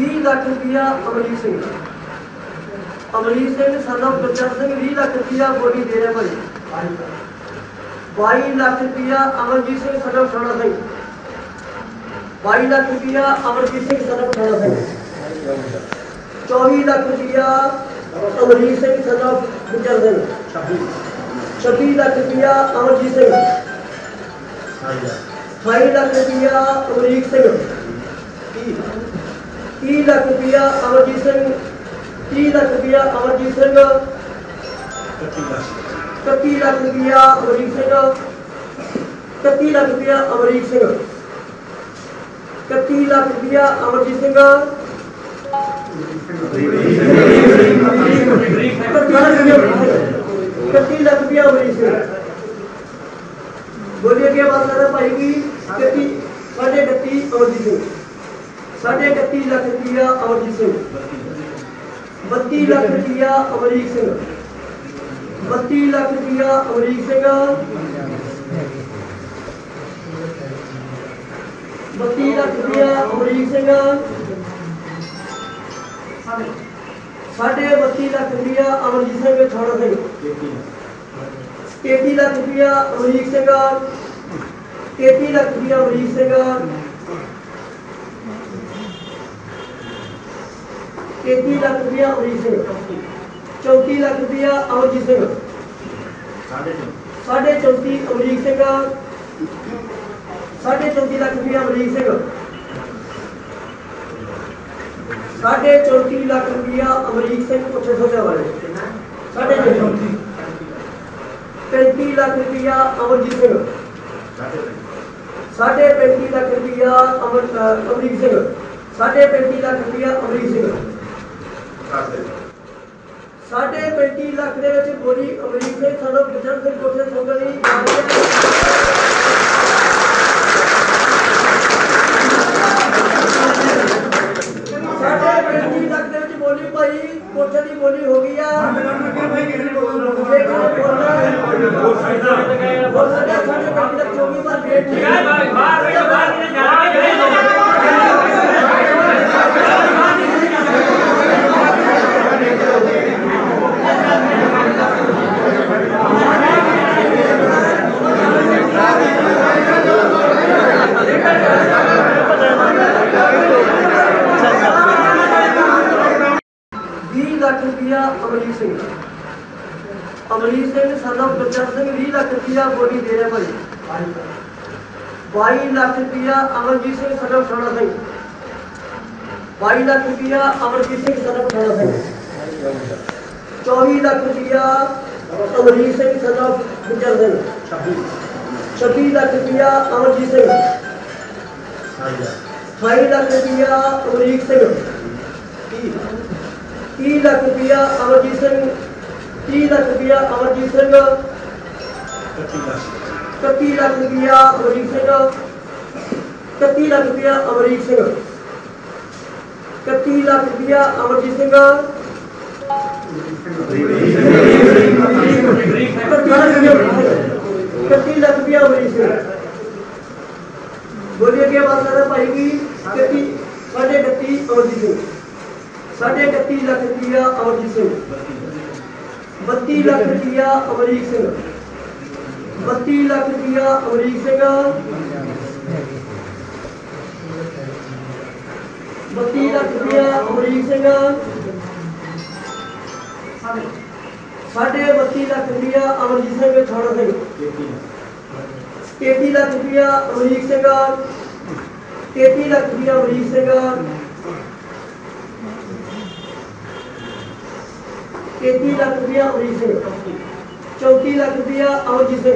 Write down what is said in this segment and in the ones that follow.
20 ਲੱਖ ਰੁਪਇਆ ਅਮਰੀਕ ਸਿੰਘ ਅਮਰੀਕ ਸਿੰਘ ਸਾਡਾ ਗੁਰਚਰਨ ਸਿੰਘ 20 ਲੱਖ ਰੁਪਇਆ ਬੋਲੀ ਦੇ ਰਿਹਾ ਭਾਈ 22 ਲੱਖ ਰੁਪਇਆ ਅਮਰਜੀਤ ਸਿੰਘ ਸਾਡਾ ਖਾਣਾ ਸਿੰਘ 22 ਲੱਖ ਰੁਪਇਆ ਅਮਰਜੀਤ ਸਿੰਘ ਸਾਡਾ ਖਾਣਾ ਸਿੰਘ 24 ਲੱਖ ਰੁਪਇਆ ਅਮਰੀਕ ਸਿੰਘ ਸਾਡਾ ਗੁਰਚਰਨ ਸਿੰਘ 26 ਲੱਖ ਰੁਪਇਆ ਅਮਰਜੀਤ ਸਿੰਘ 28 ਲੱਖ ਰੁਪਇਆ ਅਮਰੀਕ ਸਿੰਘ 30 ਲੱਖ ਰੁਪਇਆ ਅਮਰਜੀਤ ਸਿੰਘ 30 ਲੱਖ ਰੁਪਇਆ ਅਮਰਜੀਤ ਸਿੰਘ 31 ਲੱਖ ਰੁਪਇਆ ਅਮਰੀਕ ਸਿੰਘ 31 ਲੱਖ ਰੁਪਇਆ ਅਮਰੀਕ ਸਿੰਘ 31 ਲੱਖ ਰੁਪਇਆ ਅਮਰਜੀਤ ਸਿੰਘ 31 ਲੱਖ ਰੁਪਇਆ ਅਮਰੀਕ ਸਿੰਘ ਬੋਲੀਏ ਕੀ ਬਾਤ ਕਰ ਰਿਹਾ ਭਾਈ ਕੀ 31 ਸਾਢੇ 31 ਅਮਰਜੀਤ ਸਿੰਘ साढ़े इकती लख रुपया अमरजीत सिंह। बत्ती लख रुपया अमरीक सिंह। बत्ती लख रुपया अमरीक सिंह। बत्ती लख रुपया अमरीक सिंह। साढ़े बत्ती लख रुपया अमरजीत सिंह छोड़ सिंह तेती लख रुपया अमरीक सिंह। तेती लख रुपया अमरीक सिंह। तेती लाख रुपया और सिंह चौंतीस लाख रुपया और सिंह साढ़े चौंतीस। अमरीक सिंह का। साढ़े चौंतीस लाख रुपया अमरीक सिंह साढ़े चौंतीस लाख रुपया अमरीक से पूछे सोचे वाले। साढ़े पैंतीस लाख रुपया अमरजीत सिंह साढ़े पैंतीस। लाख रुपया अमर अमरीक सिंह साढ़े पैंतीस लाख रुपया अमरीक सिंह ਸਾਢੇ 35 ਲੱਖ ਦੇ ਵਿੱਚ ਬੋਲੀ ਅਮਰੀਕ ਸਿੰਘ ਸਾਨੂੰ ਗੁਰਜਨ ਸਿੰਘ ਕੋਠੇ ਸੰਗਲੀ ਸਾਢੇ 35 ਲੱਖ ਦੇ ਵਿੱਚ ਬੋਲੀ ਭਾਈ ਕੋਠੇ ਦੀ ਬੋਲੀ ਹੋ ਗਈ ਆ ਜੇ ਕਿਸੇ ਨੇ ਬੋਲਣਾ ਹੋ ਸਕਦਾ ਸਾਡੇ 35 ਲੱਖ ਹੋ ਗਈ ਪਰ ਡੇਟ ਠੀਕ ਹੈ ਵੀਹ ਲੱਖ ਰੁਪਇਆ ਅਮਰੀਕ ਸਿੰਘ ਅਮਰੀਕ ਸਿੰਘ ਸਾਡਾ ਗੁਰਚਰਨ ਸਿੰਘ 20 ਲੱਖ ਰੁਪਇਆ ਬੋਲੀ ਦੇ ਰਿਹਾ ਭਾਈ 22 ਲੱਖ ਰੁਪਇਆ ਅਮਰਜੀਤ ਸਿੰਘ ਸਾਡਾ ਖਾਣਾ ਸਿੰਘ 22 ਲੱਖ ਰੁਪਇਆ ਅਮਰਜੀਤ ਸਿੰਘ ਸਾਡਾ ਖਾਣਾ ਸਿੰਘ 24 ਲੱਖ ਰੁਪਇਆ ਅਮਰੀਕ ਸਿੰਘ ਸਾਡਾ ਗੁਰਚਰਨ ਸਿੰਘ 26 ਲੱਖ ਰੁਪਇਆ ਅਮਰਜੀਤ ਸਿੰਘ 28 ਲੱਖ ਰੁਪਇਆ ਅਮਰੀਕ ਸਿੰਘ 30 ਲੱਖ ਰੁਪਇਆ ਅਮਰਜੀਤ ਸਿੰਘ 30 ਲੱਖ ਰੁਪਇਆ ਅਮਰਜੀਤ ਸਿੰਘ 31 ਲੱਖ ਰੁਪਇਆ ਅਮਰੀਕ ਸਿੰਘ 31 ਲੱਖ ਰੁਪਇਆ ਅਮਰੀਕ ਸਿੰਘ 31 ਲੱਖ ਰੁਪਇਆ ਅਮਰਜੀਤ ਸਿੰਘ 31 ਲੱਖ ਰੁਪਇਆ ਅਮਰੀਕ ਸਿੰਘ ਬੋਲੀਏ ਕੀ ਬਾਤ ਕਰ ਰਿਹਾ ਭਾਈ ਕੀ 31 ਸਾਢੇ 31 ਅਮਰਜੀਤ ਸਿੰਘ साढ़े इकती लख रुपया अमरजीत सिंह बत्ती लख रुपया अमरीक सिंह बत्ती लख रुपया अमरीक सिंह बत्ती लख रुपया अमरीक सिंह साढ़े बत्ती लख रुपया अमरजीत सिंह थाना सिंह तेती लख रुपया अमरीक सिंह तेती लख रुपया अमरीक सिंह तेती लाख रुपया और इसे। चौंती लाख रुपया और जिसे।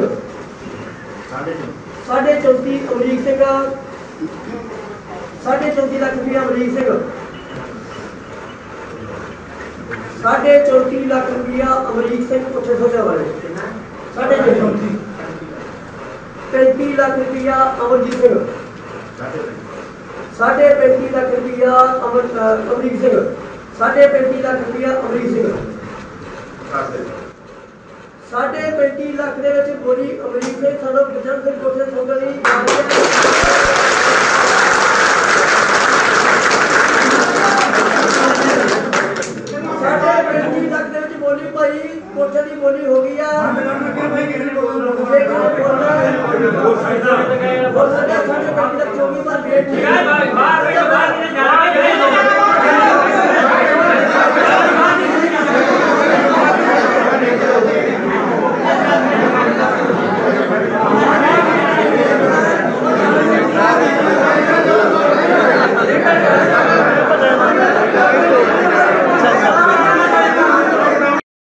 साढ़े चौंती अमरीक सिंह का। साढ़े चौंती लाख रुपया अमरीक सिंह साढ़े चौंती लाख रुपया अमरीक सिंह पुछे छह वाले साढ़े चौंती। पैंती लाख रुपया अमरजीत सिंह साढ़े पैंती लाख रुपया अमर अमरीक सिंह साढ़े पैंती लाख रुपया अमरीक सिंह ਸਾਡੇ 35 ਲੱਖ ਦੇ ਵਿੱਚ ਗੋਰੀ ਅਮਰੀਕ ਸਿੰਘ ਸਾਨੂੰ ਬਚਨ ਸਿੰਘ ਕੋਠੇ ਸੰਗਲੀ ਸਾਡੇ 35 ਲੱਖ ਦੇ ਵਿੱਚ ਬੋਲੀ ਭਾਈ ਕੋਠੇ ਦੀ ਬੋਲੀ ਹੋ ਗਈ ਆ ਬਹੁਤ ਸਾਡਾ ਸਾਡੇ 35 ਲੱਖ 24 ਵਾਰ ਡੇਟ ਠੀਕ ਹੈ ਭਾਈ ਬਾਹਰ